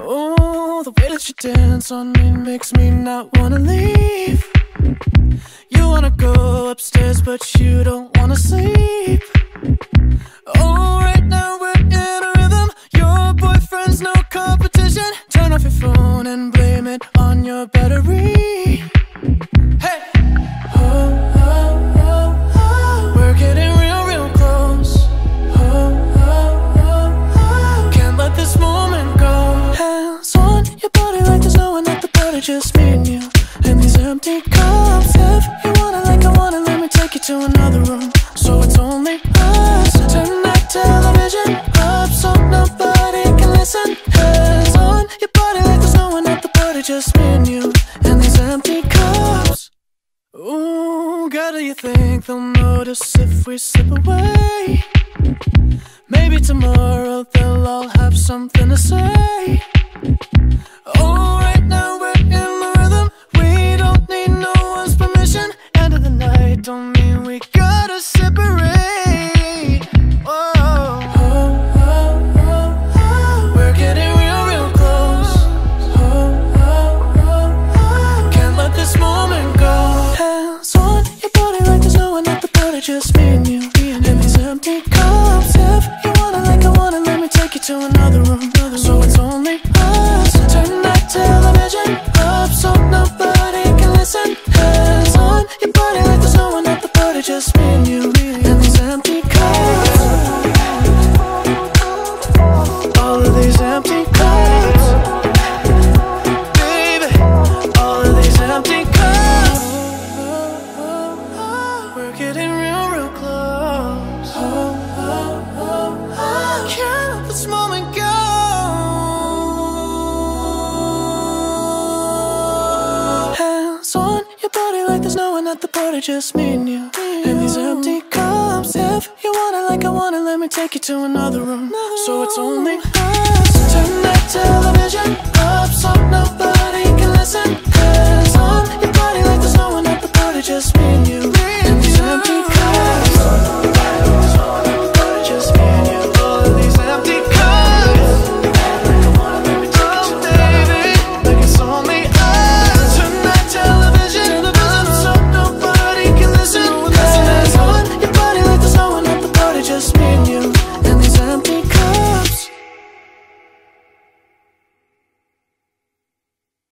Oh, the way that you dance on me makes me not wanna leave. You wanna go upstairs, but you don't wanna sleep. Oh, right now we're in a rhythm. Your boyfriend's no competition. Turn off your phone and blame it on your battery. Hey! Oh, and these empty cups. If you wanna, like I wanna, let me take you to another room. So it's only us. Turn that television up so nobody can listen. Hands on your body like there's no one at the party, just me and you. And these empty cups. Ooh, girl, do you think they'll notice if we slip away? Maybe tomorrow they'll all have something to say. At just me and you. And these empty cups. If you wanna, like I wanna, let me take you to another room. So it's only us. Turn that television up so nobody can listen. Hands on your body like there's no one at the party, just me and you. And these empty cups. Body like there's no one at the party, just me and you. And these empty cups. If you want it like I wanna, let me take you to another room. So it's only us. Turn that television